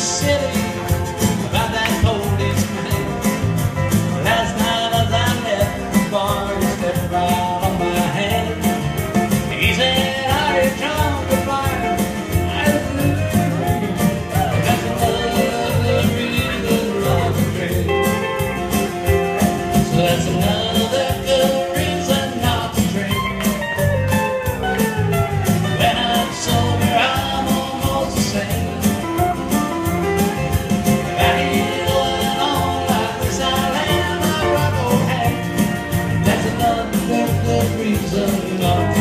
city season of